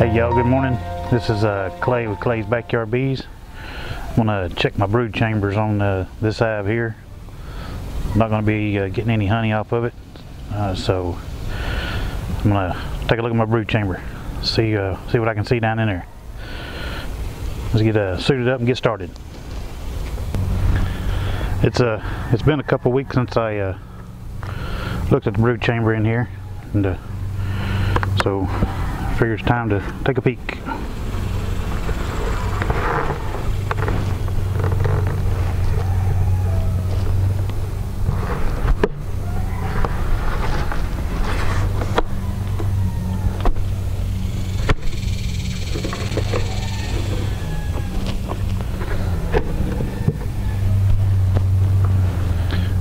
Hey y'all, good morning. This is uh, Clay with Clay's Backyard Bees. I'm gonna check my brood chambers on uh, this hive here. I'm not gonna be uh, getting any honey off of it, uh, so I'm gonna take a look at my brood chamber, see uh, see what I can see down in there. Let's get uh, suited up and get started. It's uh, it's been a couple weeks since I looked at the brood chamber in here, and so figure it's time to take a peek.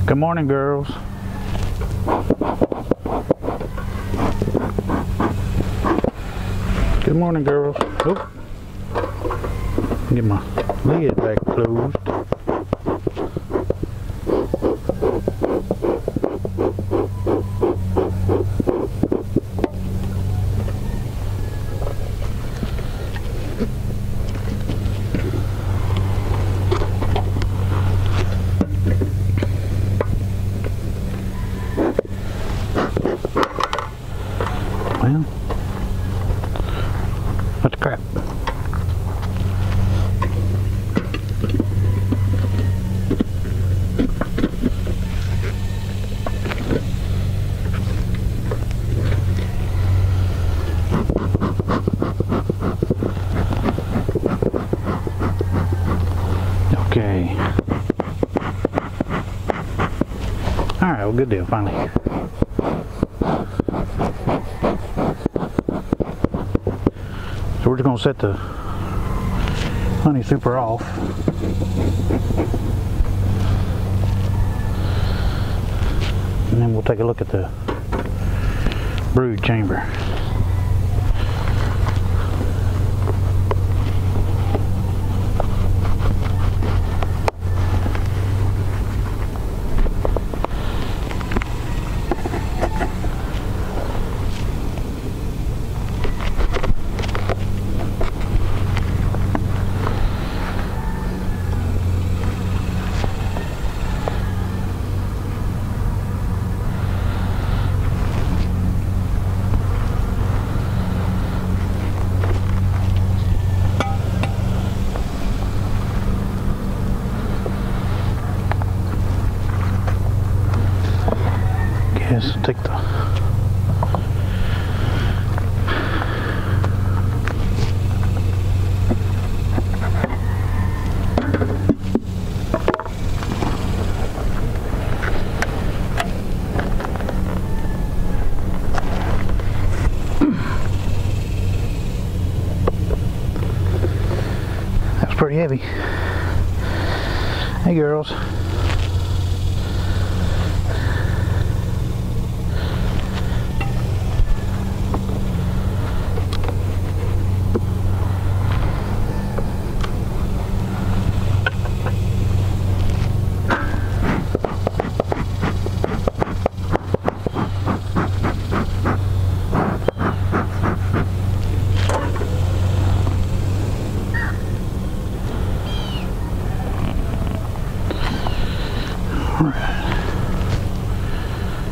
Good morning, girls. Good morning, girls. Oop. Get my lid back closed. Crap. Okay. All right, well, good deal, finally. So we're just gonna set the honey super off. And then we'll take a look at the brood chamber. Guess take the That's pretty heavy. Hey girls.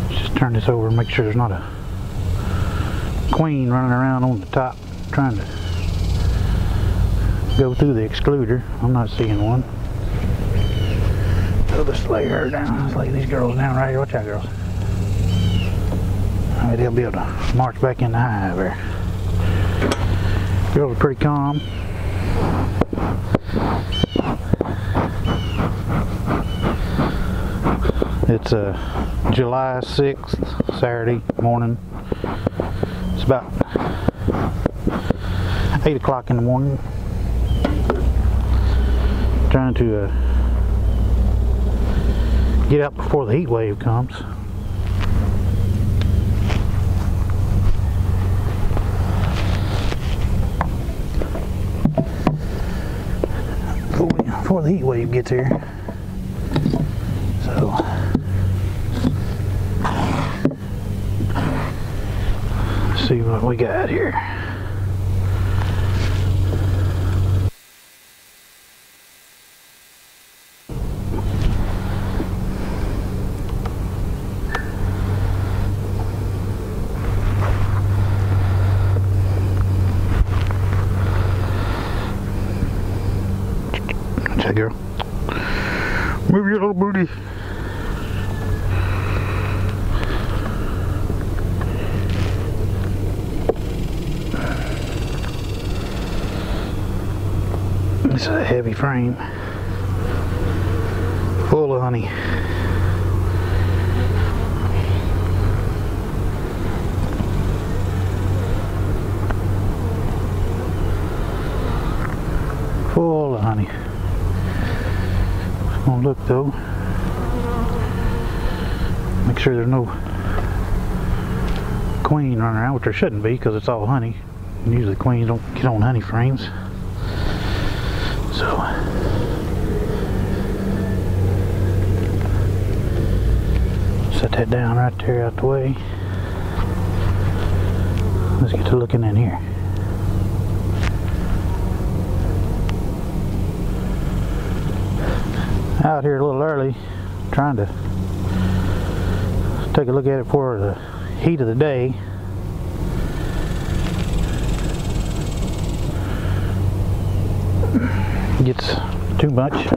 Just turn over and make sure there's not a queen running around on the top trying to go through the excluder. I'm not seeing one. So let's lay her down. Let's lay these girls down right here. Watch out, girls. Right, they'll be able to march back in the hive there. Girls are pretty calm. It's uh, July 6th, Saturday morning. It's about 8 o'clock in the morning. Trying to uh, get out before the heat wave comes. Before, before the heat wave gets here. See what we got here. Heavy frame. Full of honey. Full of honey. Gonna look though. Make sure there's no queen running around, which there shouldn't be because it's all honey. Usually queens don't get on honey frames. Set that down right there out the way. Let's get to looking in here. Out here a little early, trying to take a look at it for the heat of the day. Gets too much.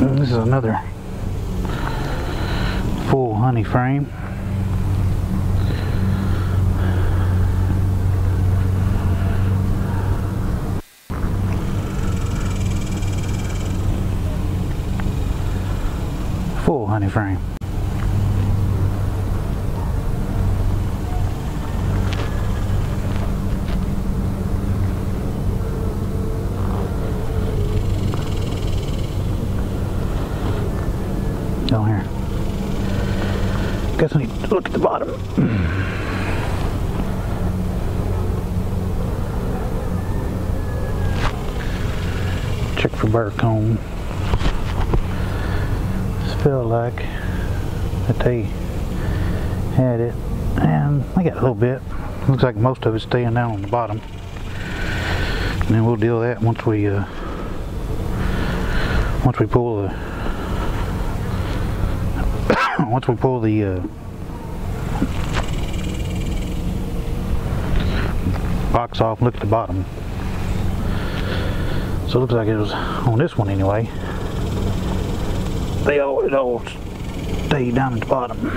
And this is another full honey frame. Full honey frame. down here. Guess I need to look at the bottom. Just felt like that they had it, and I got a little bit. Looks like most of it's staying down on the bottom. And then we'll deal with that once we uh, once we pull the once we pull the uh, box off, look at the bottom. So it looks like it was on this one anyway. They all it all stayed down at the bottom.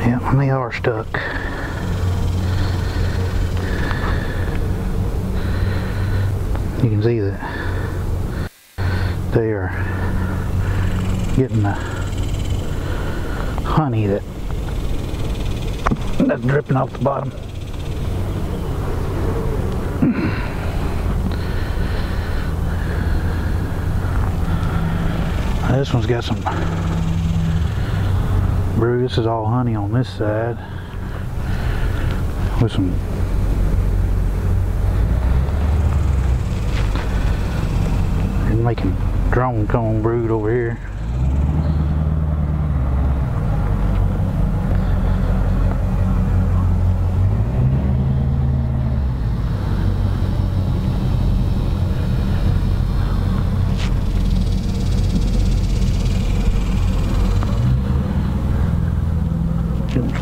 And they are stuck. You can see that they are getting the honey that that's dripping off the bottom. Now This one's got some brew. This is all honey on this side with some making drone comb brood over here.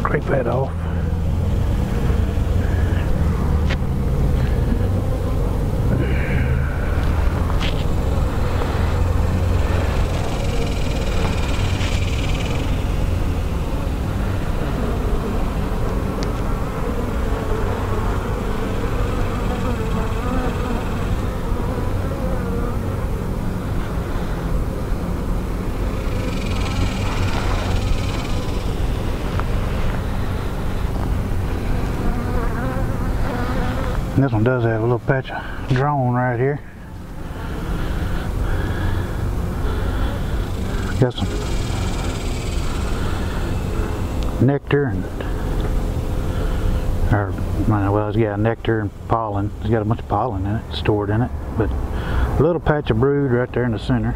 Scrape that off. This one does have a little patch of drone right here. Got some nectar and or well it's got nectar and pollen it's got a bunch of pollen in it stored in it but a little patch of brood right there in the center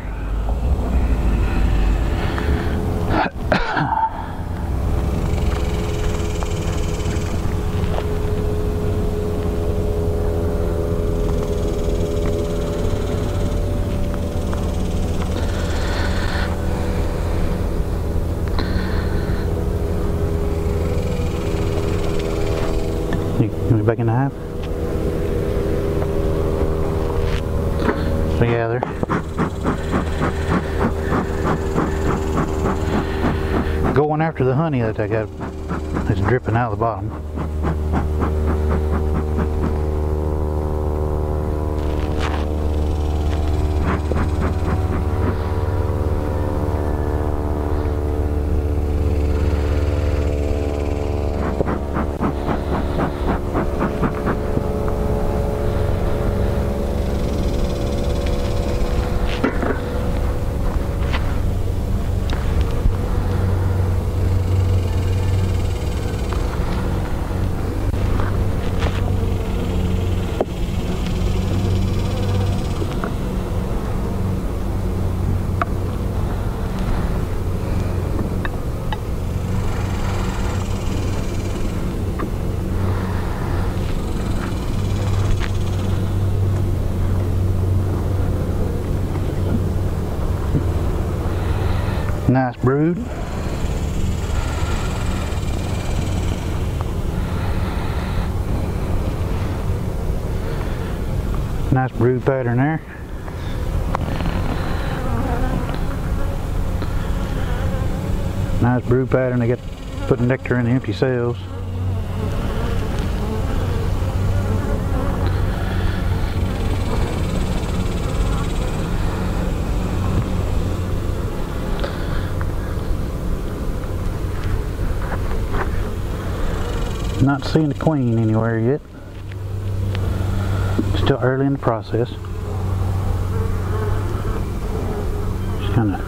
You, you back in the hive? So yeah, they're going after the honey that I got that's dripping out of the bottom. Nice brood. Nice brood pattern there. Nice brood pattern. They get putting nectar in the empty cells. Not seeing the queen anywhere yet. Still early in the process. Just kind of,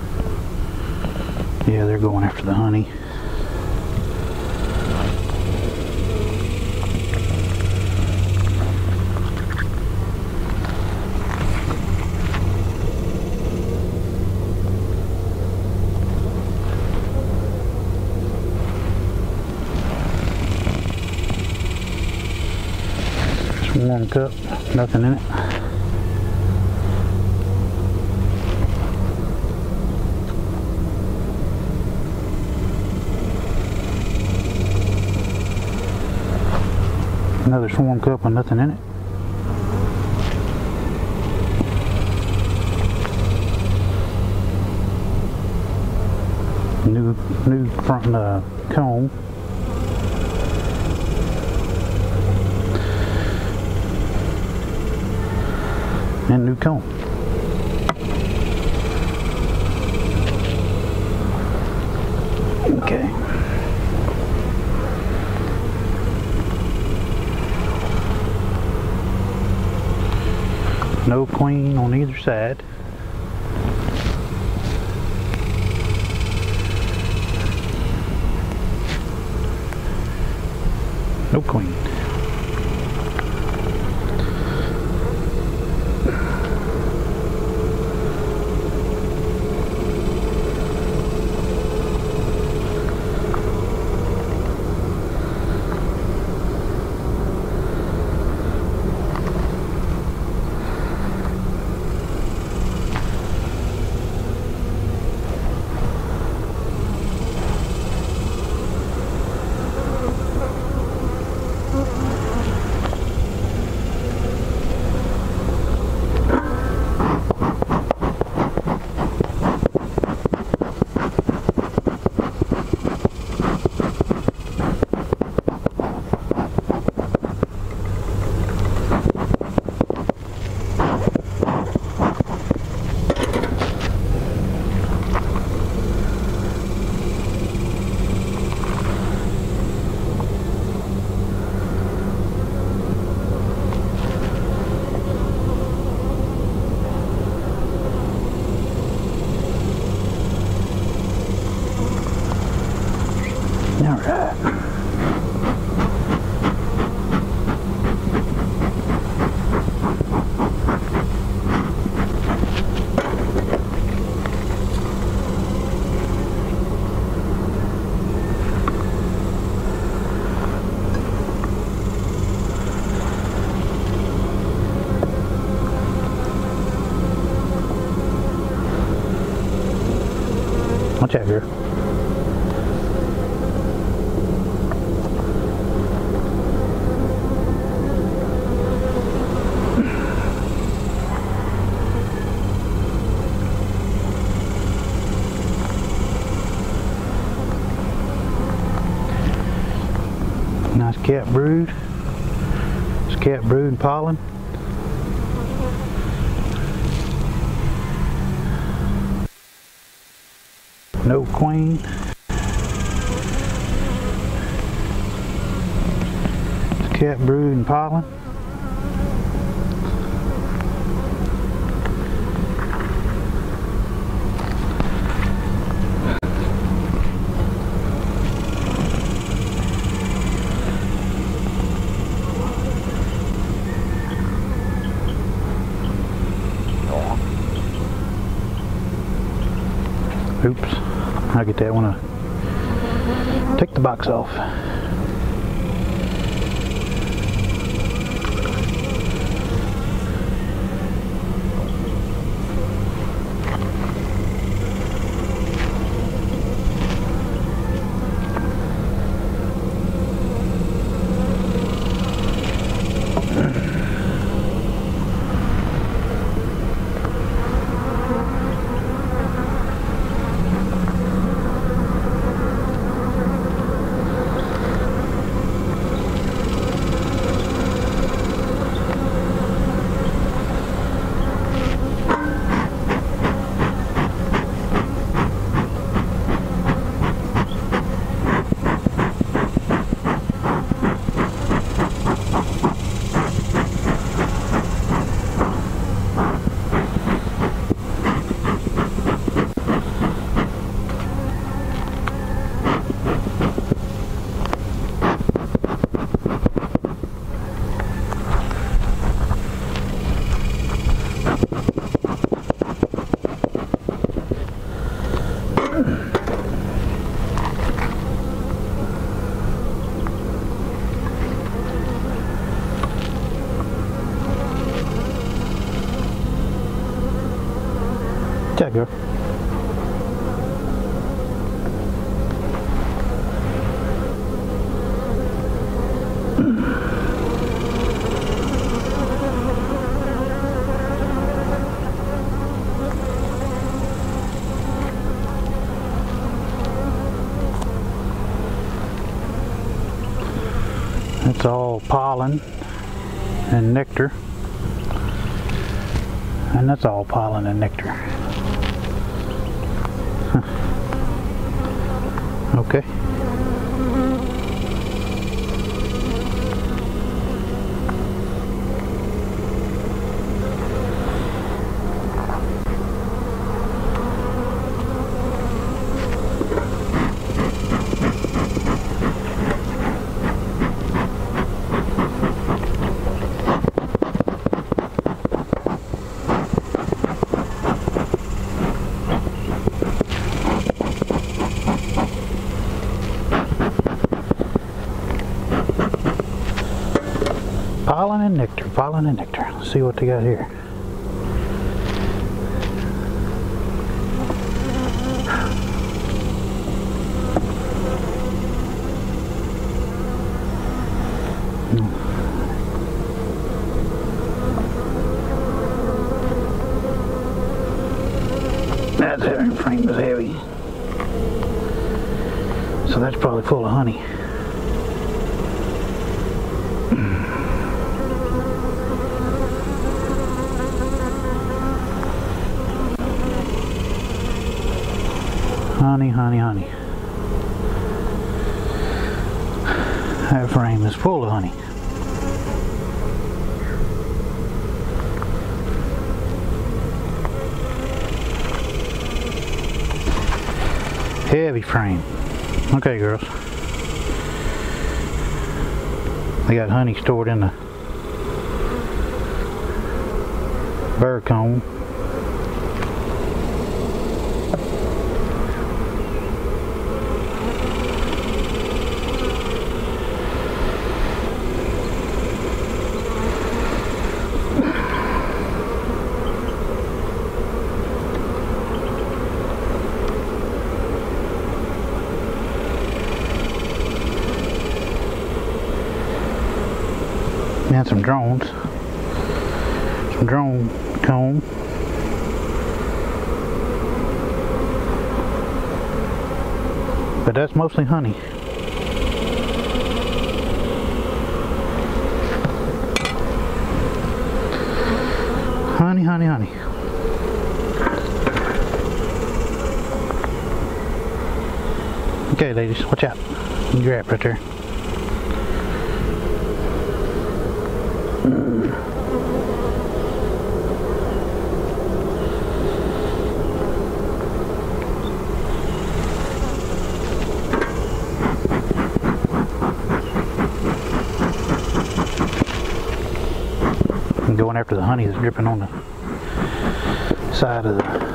yeah, they're going after the honey. Nothing in it. Another swarm cup with nothing in it. New, new front uh, comb. And new comb. Okay. No queen on either side. Nice capped brood. It's capped brood and pollen. No queen. It's cat brood and pollen. I'll get that one. uh, Take the box off. Check her. It's all pollen and nectar. And that's all pollen and nectar. Okay. Pollen and nectar, pollen and nectar. Let's see what they got here. That herring frame was heavy. So that's probably full of honey. Honey, honey, honey. That frame is full of honey. Heavy frame. Okay, girls. They got honey stored in the comb. And some drones. Comb. But that's mostly honey. Honey, honey, honey. Okay, ladies, watch out. You're right there. After the honey is dripping on the side of the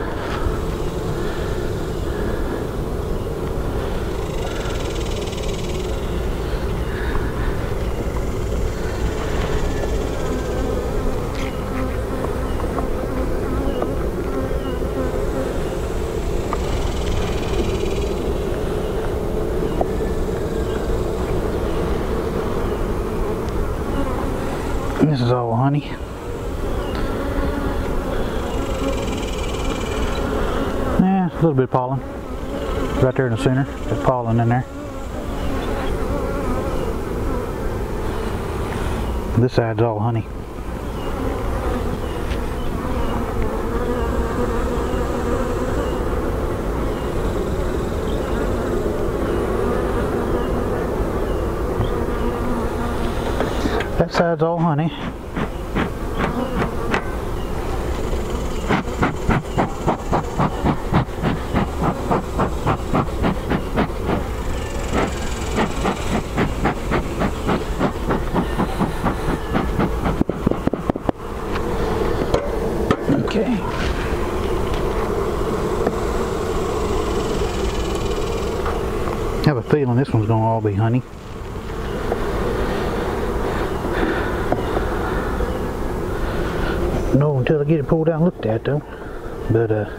This is all honey. Yeah, a little bit of pollen. Right there in the center, there's pollen in there. This side's all honey. That side's all honey. Okay. I have a feeling be honey. No, until I get it pulled out and looked at though. But uh,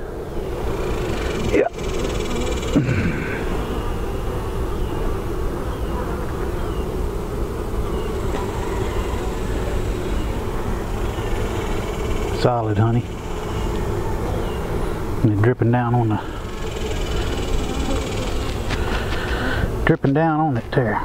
yeah. Solid honey. And dripping down on the dripping down on it there.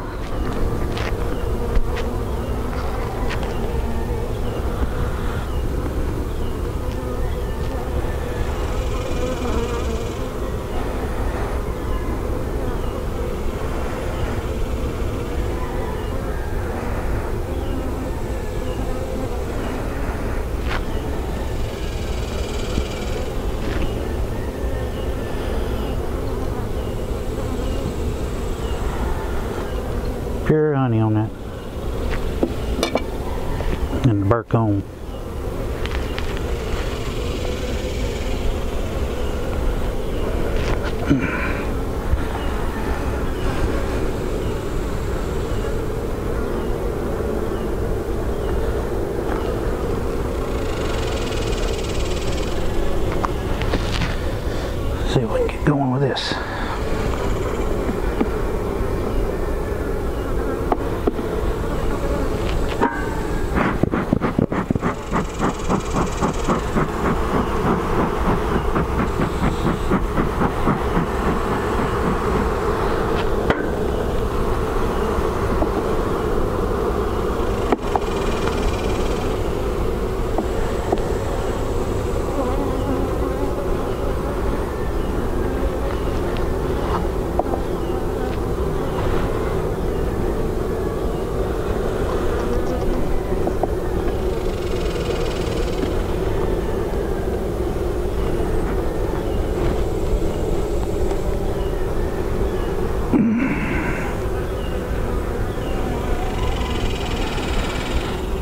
Pure honey on that. And the burr comb. See if we can get going with this.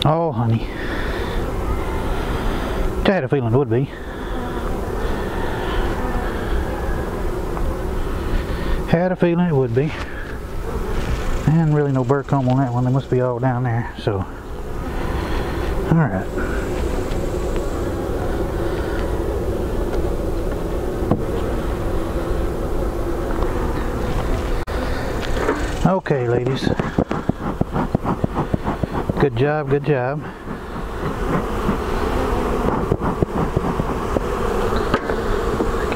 Oh, honey. Feeling would be. Had a feeling it would be. And really no burr comb on that one. They must be all down there. So, alright. Okay, ladies. Good job, good job.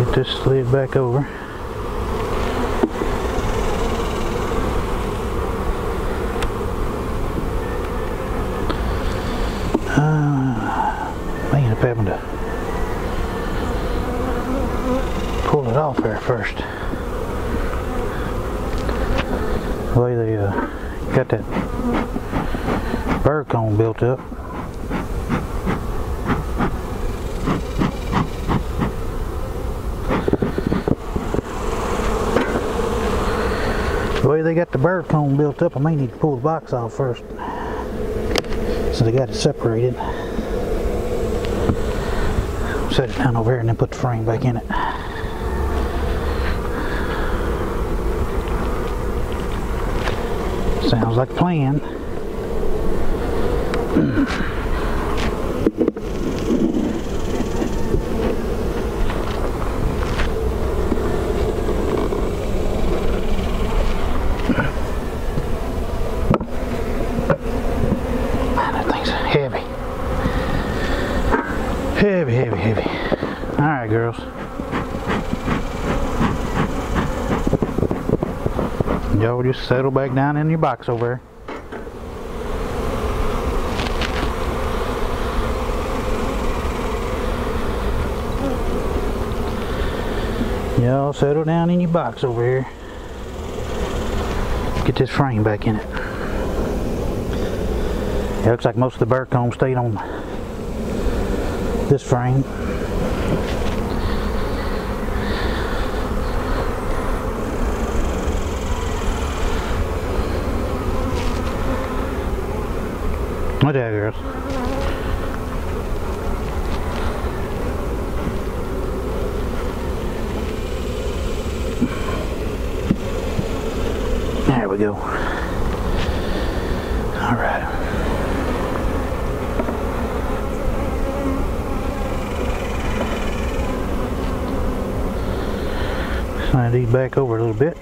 Get this slid back over. Uh, man, up having to pull it off there first. The way they uh, got that burr comb built up. They got the burr comb built up, I may need to pull the box off first. So they got it separated. Set it down over here and then put the frame back in it. Sounds like a plan. Man, that thing's heavy. Heavy, heavy, heavy. Alright, girls. Y'all just settle back down in your box over there. Y'all settle down in your box over here. Get this frame back in it. It looks like most of the burr comb stayed on this frame. Girls. There we go. All right. Slide these back over a little bit.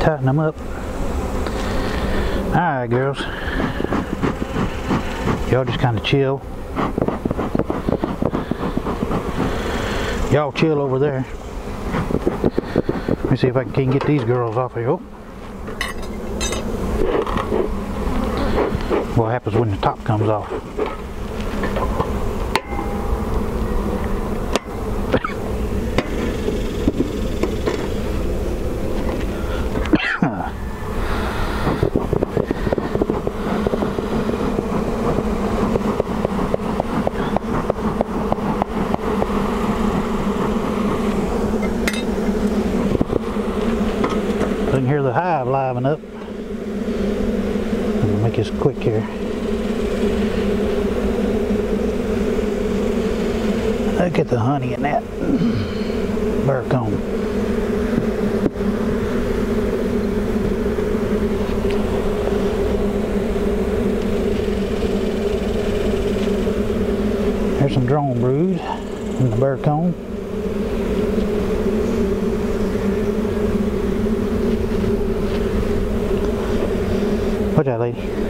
Tighten them up. Alright girls. Y'all just kind of chill. Y'all chill over there. Let me see if I can get these girls off here. Oh. What happens when the top comes off? I can hear the hive liven up. This quick here. Look at the honey in that burr comb. There's some drone brood in the burr comb. That, lady?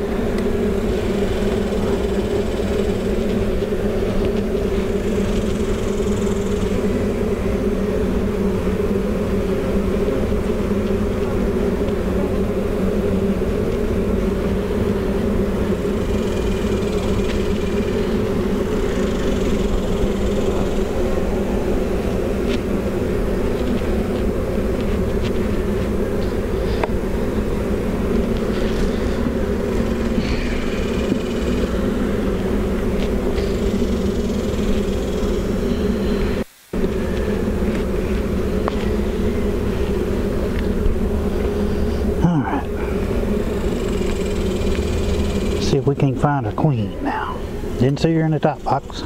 Alright. See if we can find a queen now. Didn't see her in the top box.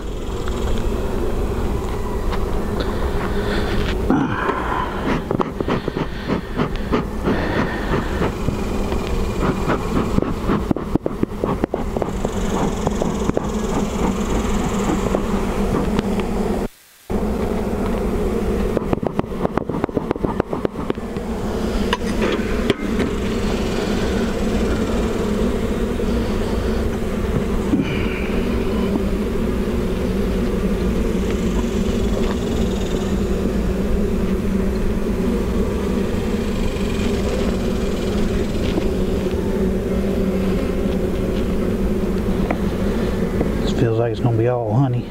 Gonna be all honey.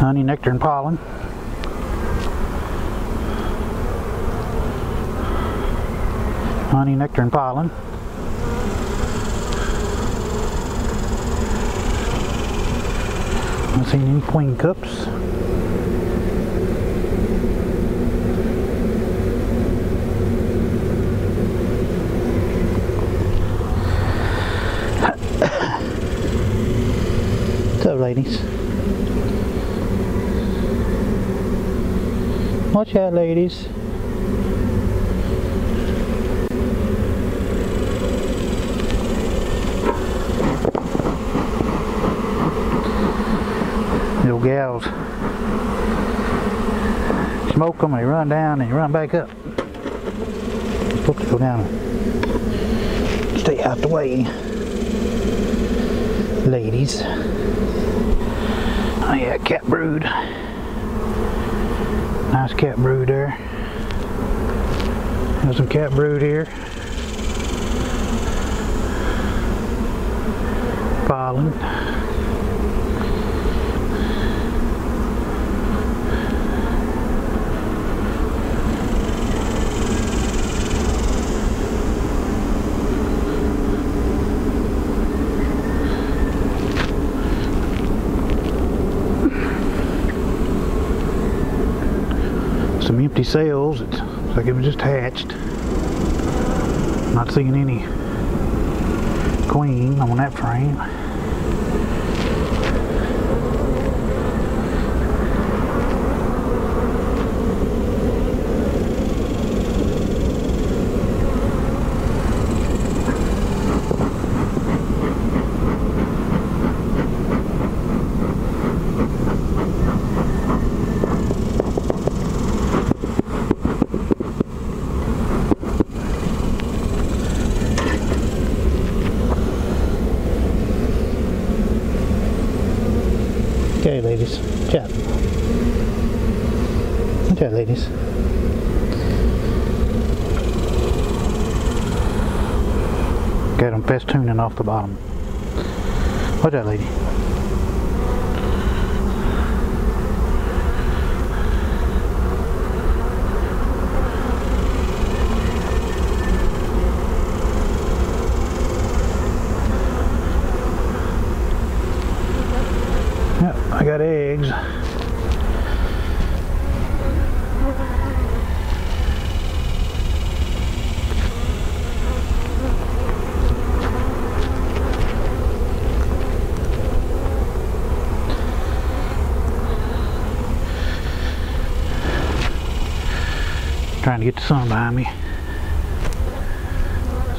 honey, nectar, and pollen. Honey, nectar, and pollen. Not seen any queen cups. What's up, ladies? Ladies. Little gals. Smoke them, they run down, and they run back up. Supposed to go down and stay out the way. Ladies. Oh yeah, capped brood. Nice capped brood there. There's some capped brood here. Pollen. some empty cells. It looks like it was just hatched. Not seeing any queen on that frame. Okay, ladies. Chat. Chat, ladies. Got them festooning off the bottom. What's that, lady? I got eggs. To get the sun behind me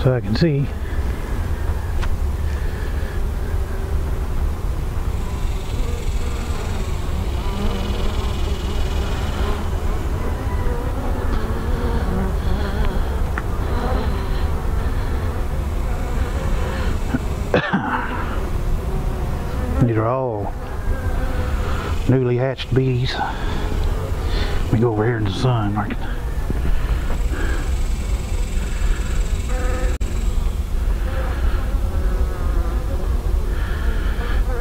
so I can see. These are all newly hatched bees. Let me go over here in the sun. I can-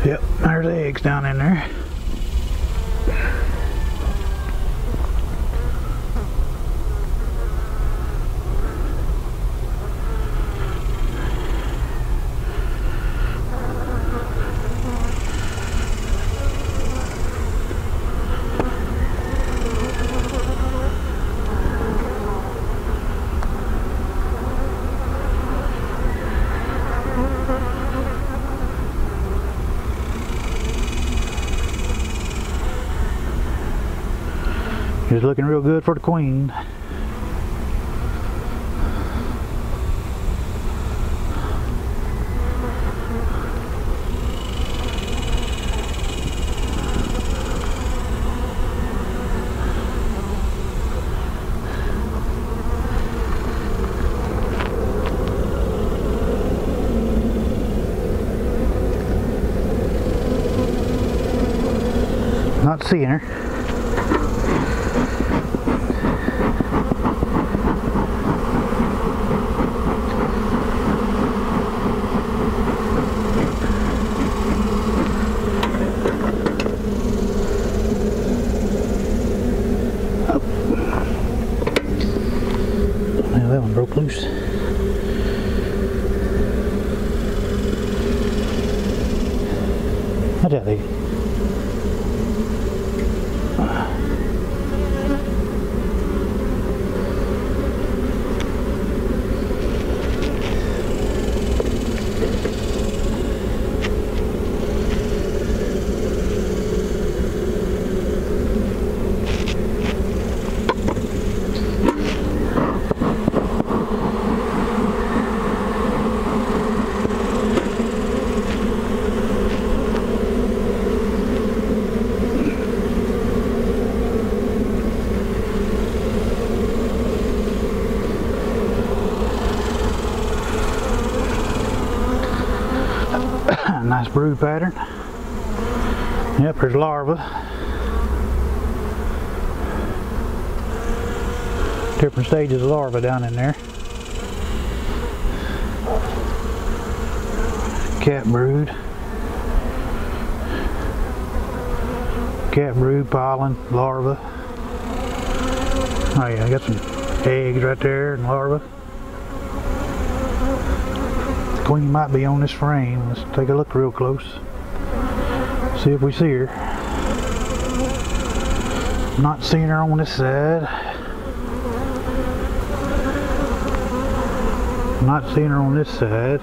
Yep, there's eggs down in there. It's looking real good for the queen. Not seeing her. up loose. Look at that. nice brood pattern. Yep, there's larvae. Different stages of larvae down in there. Capped brood. Capped brood, pollen, larvae. Oh yeah, I got some eggs right there and larvae. Queen might be on this frame. Let's take a look real close. See if we see her. Not seeing her on this side. Not seeing her on this side.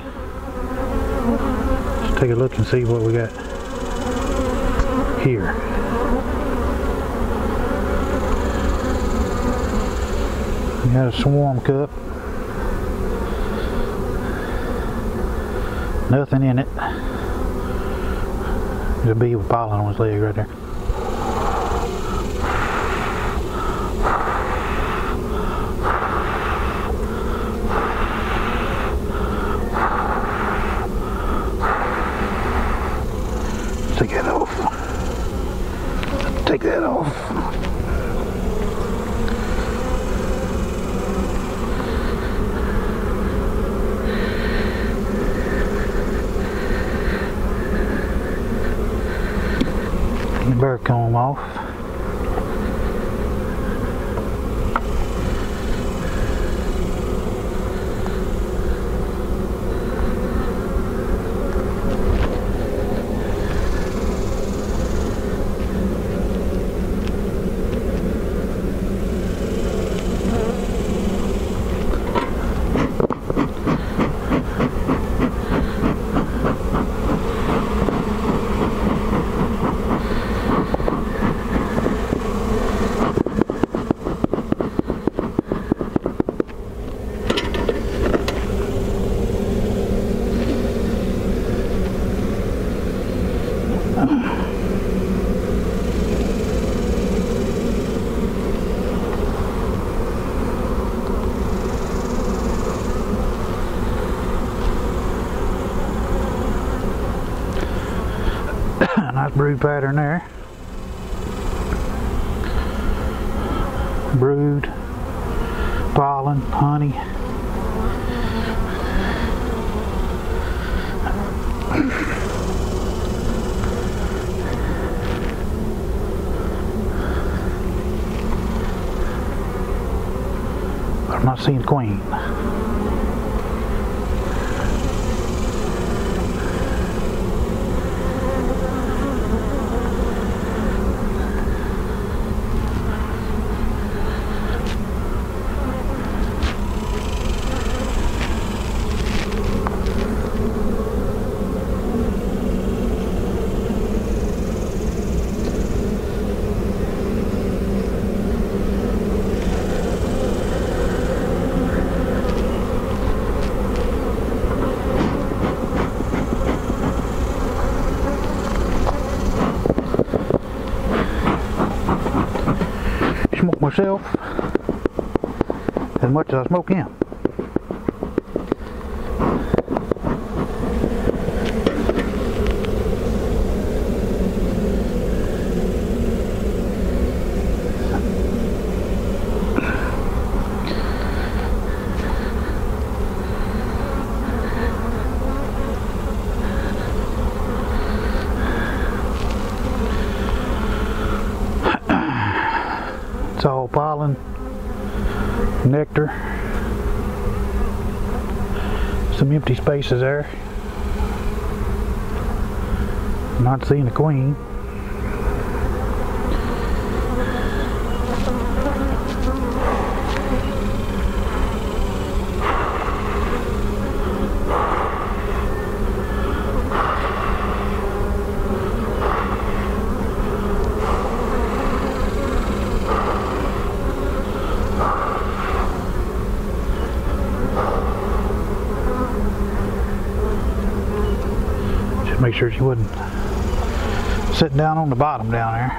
Let's take a look and see what we got here. We got a swarm cup. Nothing in it. There's a bee with pollen on his leg right there. Take that off. Take that off. the burr comb off. Nice brood pattern there. Brood, pollen, honey. I'm not seeing queen. Smoke myself as much as I smoke him. Some empty spaces there. Not seeing the queen. She wasn't sit down on the bottom down there.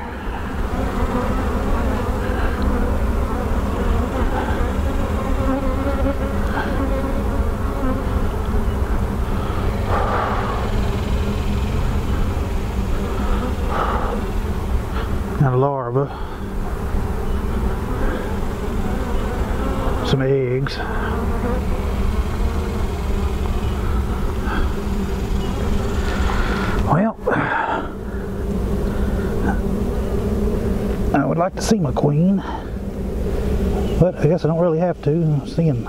And a larva. Some eggs. Well, I would like to see my queen, but I guess I don't really have to. I'm seeing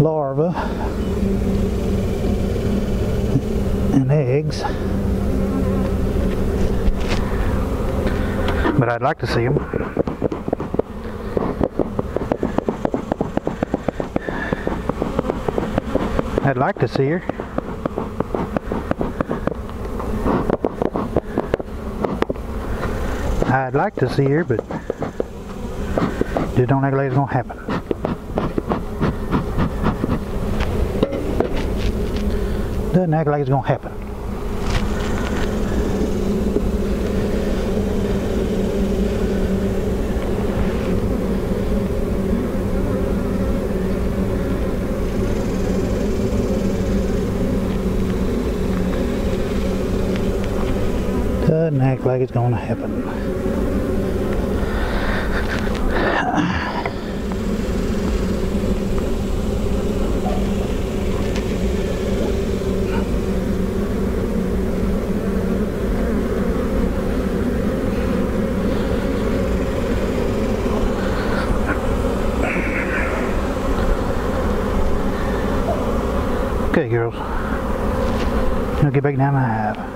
larvae and eggs, but I'd like to see them. I'd like to see her. I'd like to see her, but just don't act like it's gonna happen. Doesn't act like it's gonna happen. Doesn't act like it's gonna happen. Okay, girls. Now get back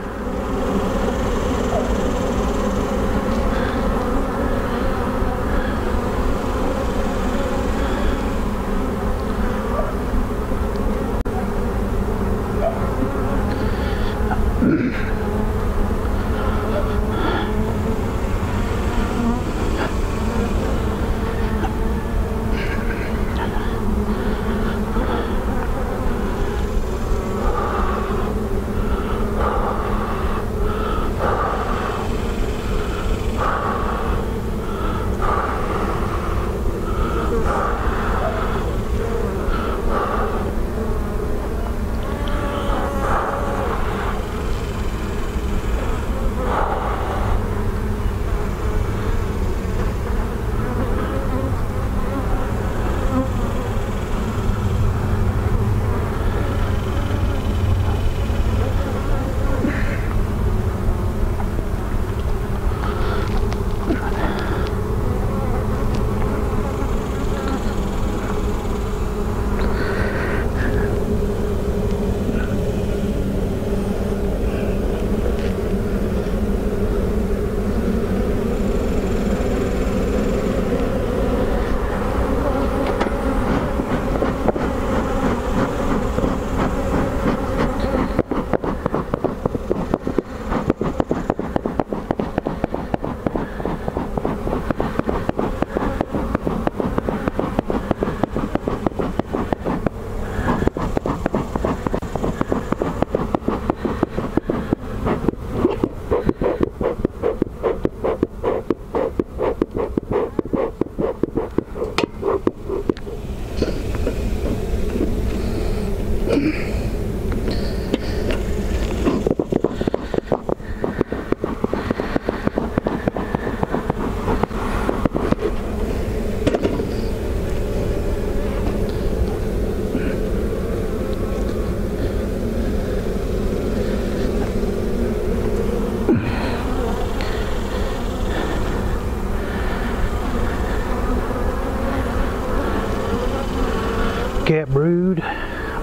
brood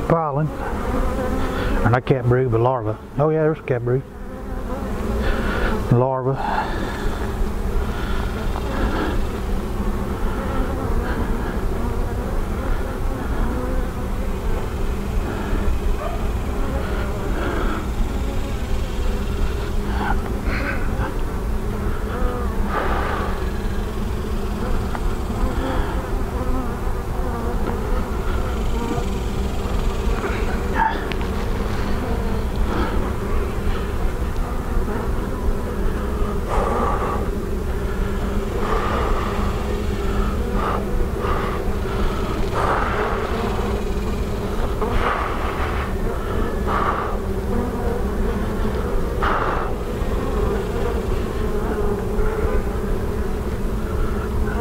pollen. Or not capped brood, but larva. Oh yeah, there's capped brood. Larva.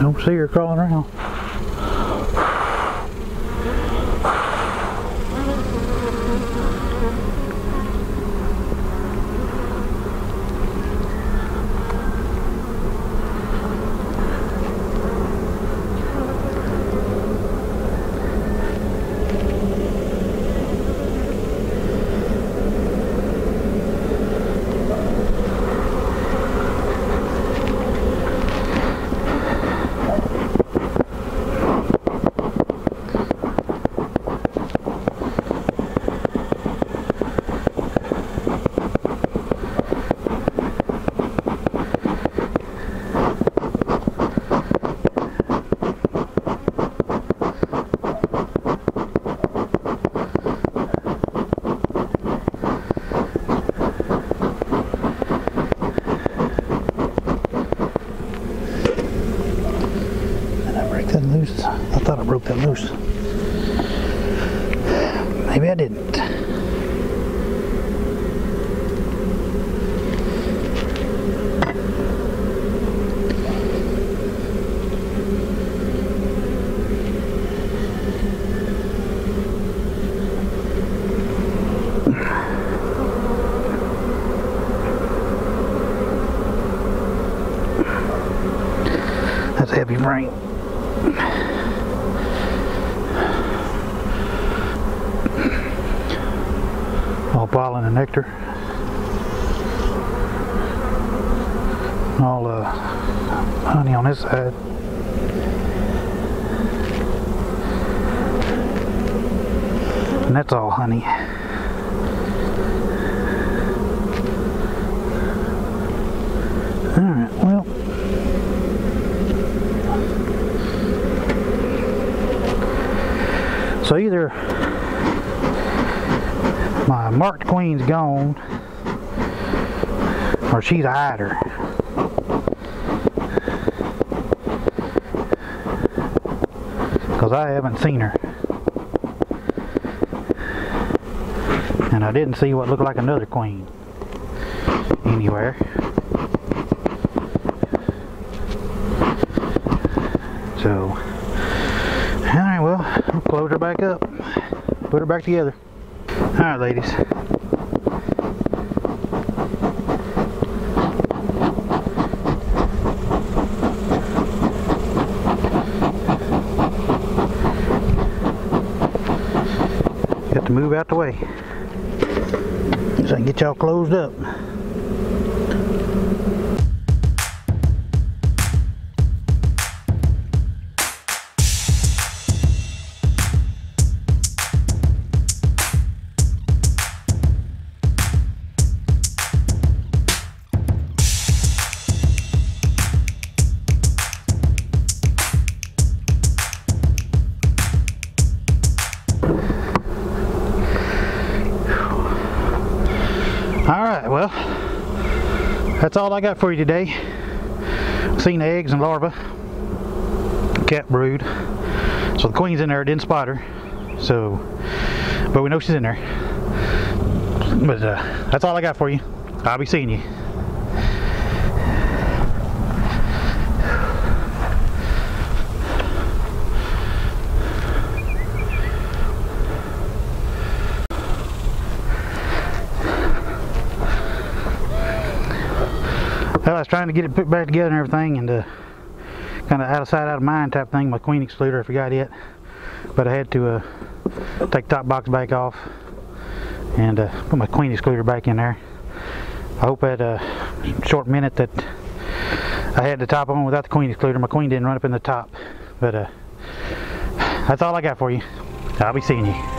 Don't see her crawling around. Did I break that loose? I Maybe I didn't. That's heavy rain. All pollen and nectar. All uh, honey on this side. And that's all honey. Alright, well. So either my marked queen's gone or she's a hider. Because I haven't seen her. And I didn't see what looked like another queen anywhere. So, alright, well, close her back up, put her back together. Alright, ladies. Got to move out the way so I can get y'all closed up. All I got for you today. Seen eggs and larvae, capped brood. So the queen's in there, didn't spot her. So, but we know she's in there. But uh, that's all I got for you. I'll be seeing you. Was trying to get it put back together and everything, and uh, kind of out of sight, out of mind type thing. My queen excluder, I forgot it. but I had to uh, take top box back off and uh, put my queen excluder back in there. I hope that a short minute that I had the top on without the queen excluder, my queen didn't run up in the top. But uh, that's all I got for you. I'll be seeing you.